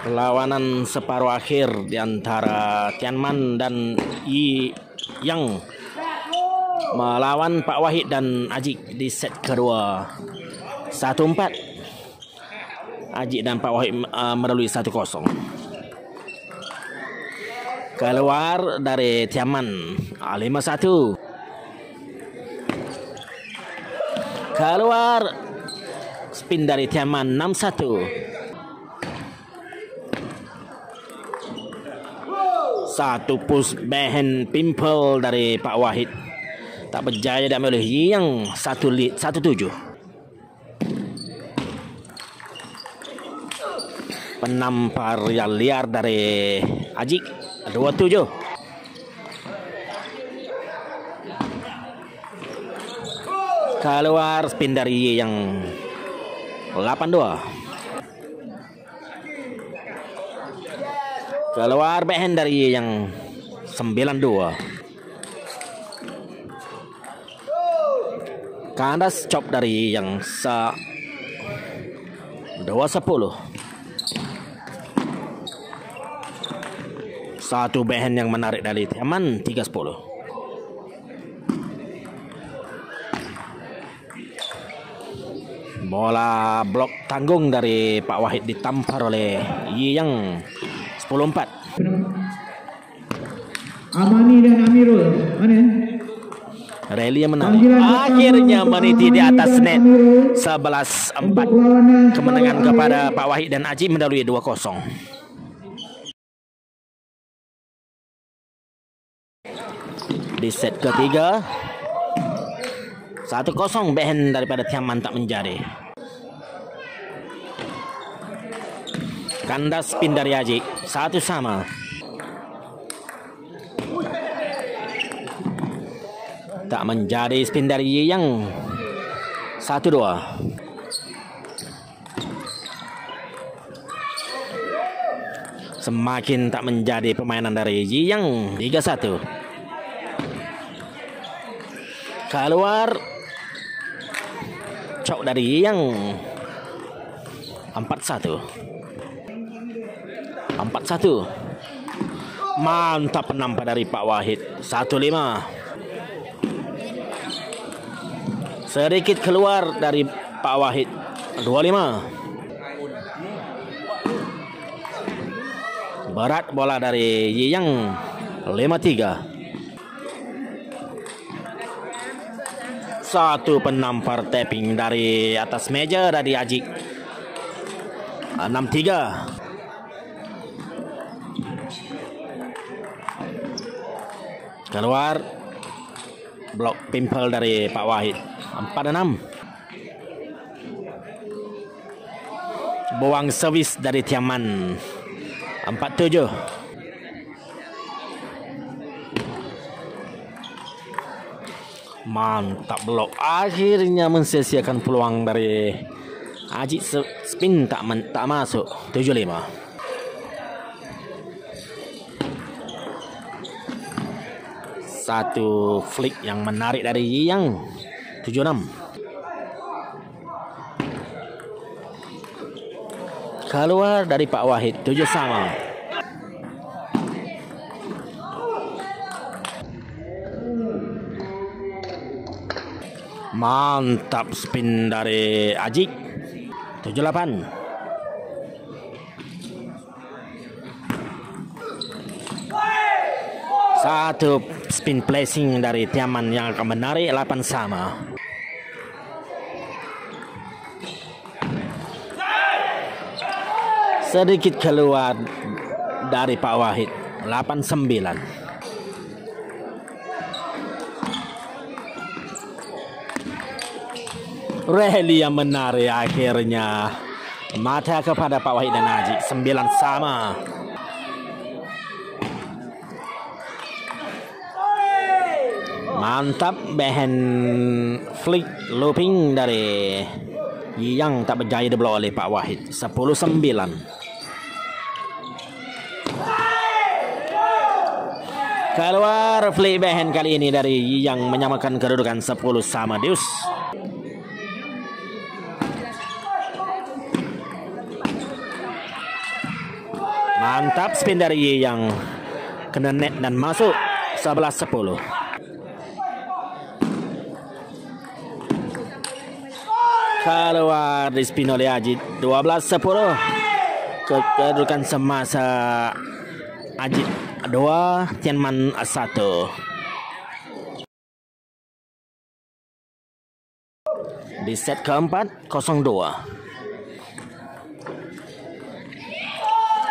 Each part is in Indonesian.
Perlawanan separuh akhir di antara Tianman dan Yi Yang melawan Pak Wahid dan Ajik di set kedua. 1-4. Ajik dan Pak Wahid uh, melalui 1-0. Keluar dari Tianman 5-1. Keluar spin dari Tiaman 6-1. Satu push behen pimple dari Pak Wahid. Tak berjaya dan oleh yang satu lead, satu tujuh. Penampar yang liar dari Ajik. Dua tujuh. Keluar spin dari yang 82. Keluar backhand dari yang 92. Kandas chop dari yang sa 210. Satu backhand yang menarik dari Tiaman 310. Bola blok tanggung dari Pak Wahid ditampar oleh Yang 10-4. Amani dan Amirul. Mana? Rally yang menang. Akhirnya meniti di atas net. 11-4. Kemenangan kepada Pak Wahid dan Aji mendalui 2-0. Di set ketiga 1-0 backhand daripada Tiaman tak menjadi. Kandas spin dari Aji. Satu sama. Tak menjadi spin dari yang satu dua. Semakin tak menjadi permainan dari yang tiga satu. Keluar cok dari yang empat satu. 4-1 Mantap penampak dari Pak Wahid. 1-5 Sedikit keluar dari Pak Wahid. 2-5 Berat bola dari Yiyang. 5-3 Satu penampar tapping dari atas meja dari Ajik 6-3 keluar. Blok pimple dari Pak Wahid. 4 dan 6 buang servis dari Tiaman 47 mantap blok. Akhirnya mensia-siakan peluang dari Haji spin. Tak, tak masuk. 75 satu flick yang menarik dari Yang 76 keluar dari Pak Wahid tujuh sama. Mantap spin dari Ajik 78 Satu spin placing dari Tiaman yang akan menarik 8 sama. Sedikit keluar dari Pak Wahid 89. Rally yang menarik akhirnya mata kepada Pak Wahid dan Haji 9 sama. Mantap behen flick looping dari yang tak berjaya dibelah oleh Pak Wahid. 10-9 Keluar flick behen kali ini dari yang menyamakan kedudukan 10 sama Deus. Mantap spin dari yang. Kena net dan masuk. 11-10. Keluar di spin oleh Ajit 12-10. Kedudukan semasa Ajit 2, Tianman 1. Di set keempat 02.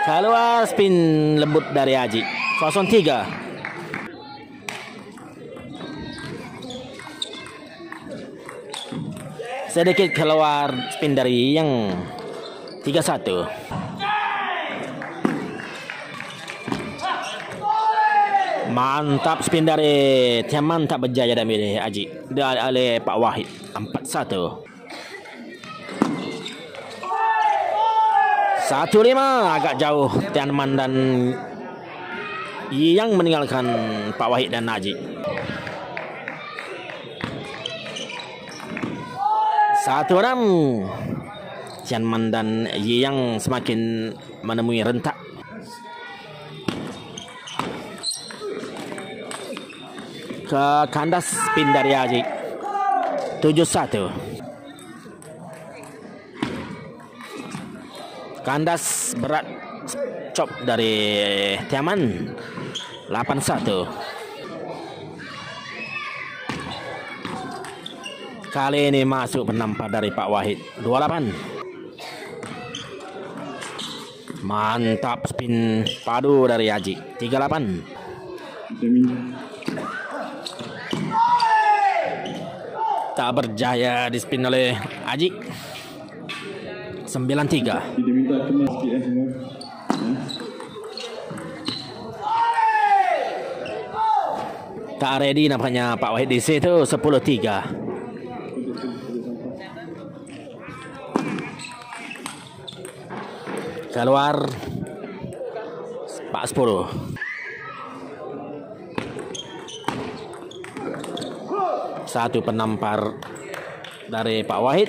Keluar spin lembut dari Haji 03 Sedikit keluar spin dari yang 31 Mantap spin dari tak berjaya dan milih Haji. Dia oleh Pak Wahid 41 Satu. lima agak jauh Tianman dan yang meninggalkan Pak Wahid dan Najib. Satu enam Tianman dan yang semakin menemui rentak. Ke kandas spin dari. Tujuh satu. Kandas berat chop dari Tiaman 81 Kali ini masuk penampak dari Pak Wahid. 28 Mantap spin padu dari Haji 38 Tak berjaya di spin oleh Haji 93 Tidak minta kemas sikit eh semua. Tak ready nampaknya Pak Wahid di situ. 10-3 Keluar. Pak 10 Satu penampar dari Pak Wahid.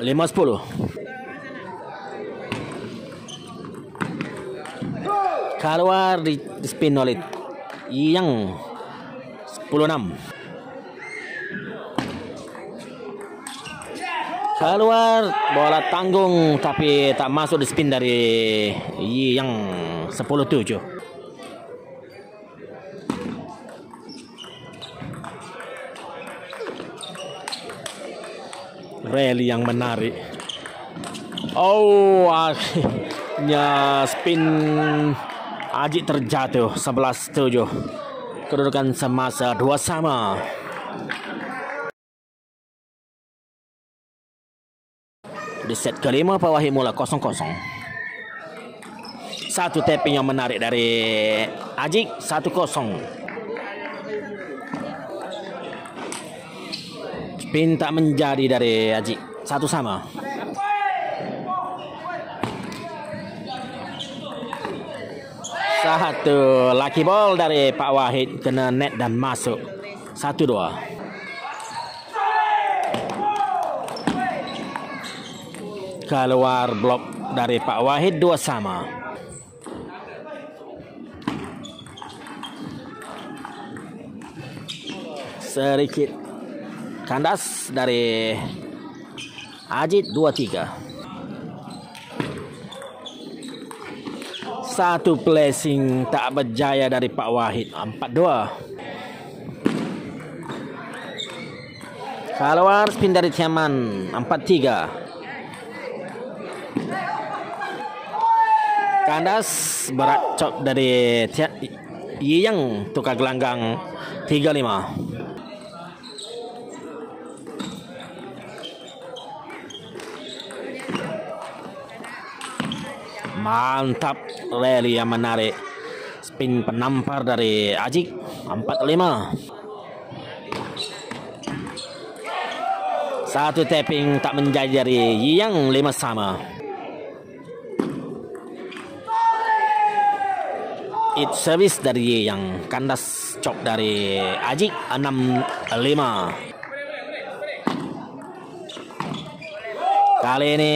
5-10 Keluar di, di spin oleh yang 16 keluar bola tanggung tapi tak masuk di spin dari yang 10 7 rally yang menarik. Oh akhirnya spin Aji terjatuh 11-7 Kedudukan semasa dua sama Di set kelima Pak Wahid mula 0-0 Satu tapping yang menarik dari Ajik 1-0 Spin tak menjadi dari Ajik Satu sama Satu lucky ball dari Pak Wahid kena net dan masuk. Satu dua. Keluar blok dari Pak Wahid dua sama. Sedikit kandas dari Ajit dua tiga. Satu placing tak berjaya dari Pak Wahid 4-2 Keluar spin dari Tiaman 4-3 Kandas berat cop dari Yiyang tukar gelanggang 3-5 Mantap rally yang menarik. Spin penampar dari Ajik 45. Satu tapping tak menjadi dari Yang lima sama. it service dari yang kandas cok dari Aji 65 Kali ini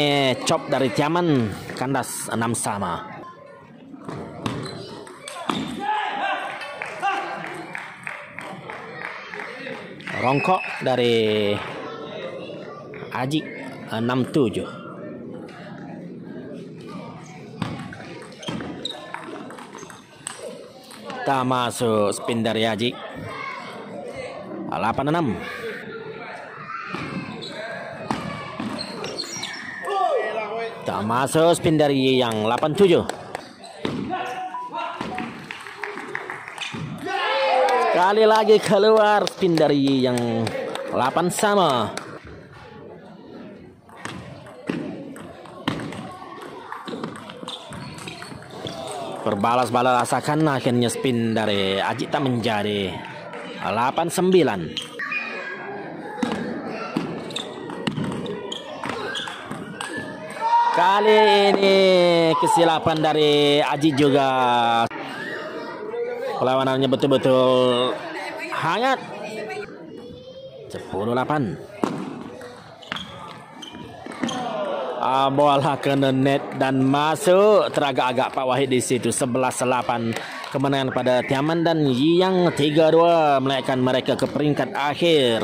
cop dari Tiaman kandas 6 sama. Rongkok dari Aji 67. Tak masuk spin dari Aji 86 Tak masuk spin dari yang 87 Kali lagi keluar spin dari yang 8 sama Berbalas-balas rasakan akhirnya spin dari Aji tak menjadi 89 Kali ini kesilapan dari Aji juga. Perlawanannya betul-betul hangat. 10-8 Uh, bola kena net dan masuk teragak-agak Pak Wahid di situ. 11-8 kemenangan pada Tiaman dan Yang 3-2 menaikkan mereka ke peringkat akhir